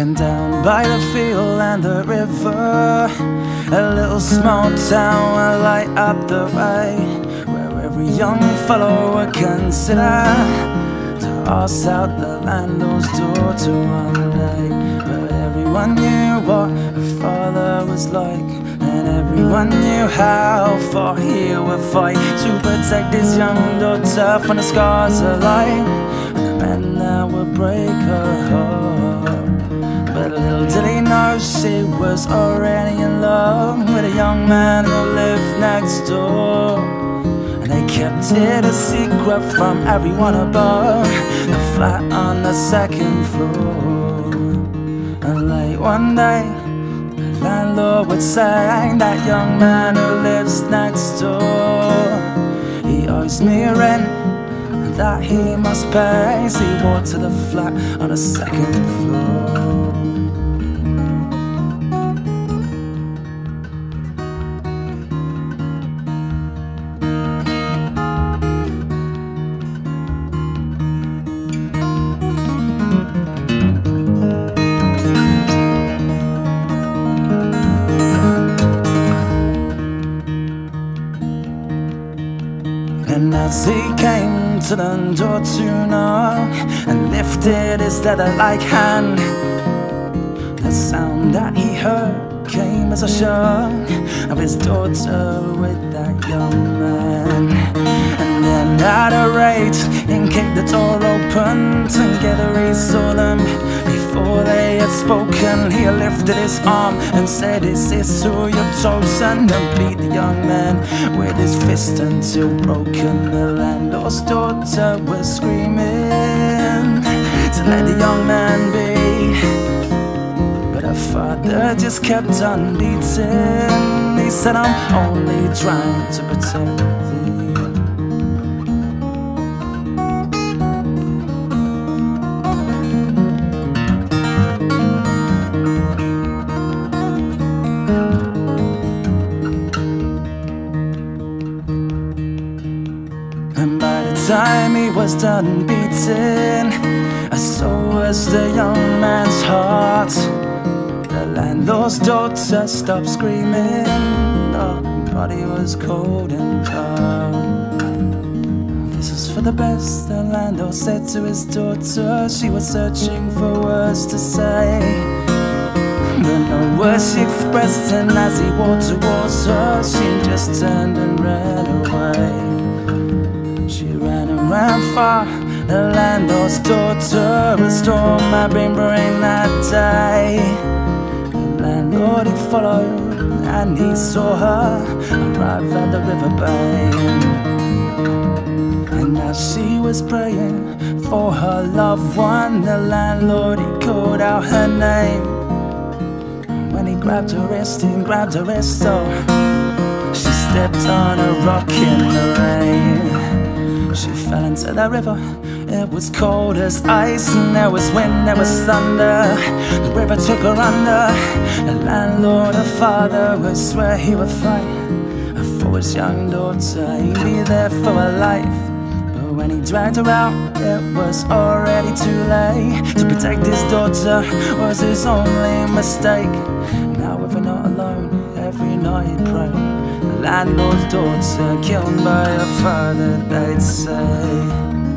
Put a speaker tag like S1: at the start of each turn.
S1: by the field and the river. A little small town will light up the way where every young fellow would consider to ask out the landlord's daughter one day. But everyone knew what her father was like, and everyone knew how far he would fight to protect his young daughter from the scars of life and the men that would break her heart. She was already in love with a young man who lived next door. And they kept it a secret from everyone above. The flat on the second floor. And late one day, the landlord would say that young man who lives next door. He owes me rent that he must pay. So he walked to the flat on the second floor. And as he came to the door to knock And lifted his leather-like hand The sound that he heard came as a shock Of his daughter with that young man. And then at a rage, in kicked the door open spoken. He lifted his arm and said, is this who you've chosen? And beat the young man with his fist until broken. The landlord's daughter was screaming To let the young man be. But her father just kept on beating. He said, I'm only trying to protect And by the time he was done beating, so was the young man's heart. The landlord's daughter stopped screaming. The body was cold and calm. This is for the best, the landlord said to his daughter. She was searching for words to say. But no words she expressed, and as he walked towards her, she just turned and ran away. She ran and ran far, the landlord's daughter, a storm had been brewing that day. The landlord he followed, and he saw her arrive at the river bank. And as she was praying for her loved one, the landlord he called out her name. When he grabbed her wrist, he grabbed her wrist, so she stepped on a rock in the rain. She fell into the river. It was cold as ice, and there was wind, there was thunder. The river took her under. The landlord, her father, would swear he would fight for his young daughter. He'd be there for her life. But when he dragged her out, it was already too late. To protect his daughter was his only mistake. Now, if we're not alone, every night he'd pray. Landlord's daughter killed by her father, they'd say.